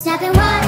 Snapping what?